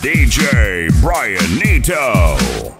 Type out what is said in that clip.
DJ Brian Nito.